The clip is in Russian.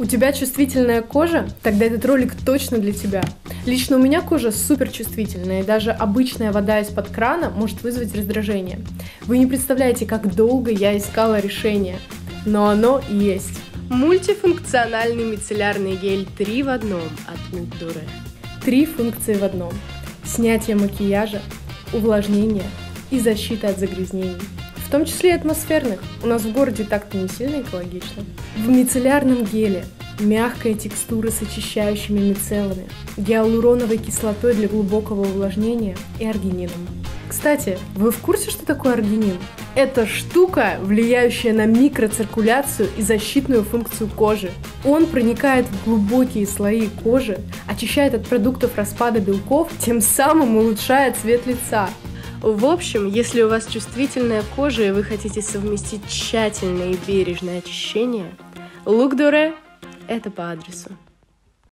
У тебя чувствительная кожа? Тогда этот ролик точно для тебя. Лично у меня кожа супер чувствительная, и даже обычная вода из-под крана может вызвать раздражение. Вы не представляете, как долго я искала решение, но оно есть. Мультифункциональный мицеллярный гель 3 в одном от Dure. Три функции в одном. Снятие макияжа, увлажнение и защита от загрязнений в том числе и атмосферных. У нас в городе так-то не сильно экологично. В мицеллярном геле мягкая текстура с очищающими мицеллами, гиалуроновой кислотой для глубокого увлажнения и аргинином. Кстати, вы в курсе, что такое аргинин? Это штука, влияющая на микроциркуляцию и защитную функцию кожи. Он проникает в глубокие слои кожи, очищает от продуктов распада белков, тем самым улучшая цвет лица. В общем, если у вас чувствительная кожа и вы хотите совместить тщательное и бережное очищение, Лук Дуре – это по адресу.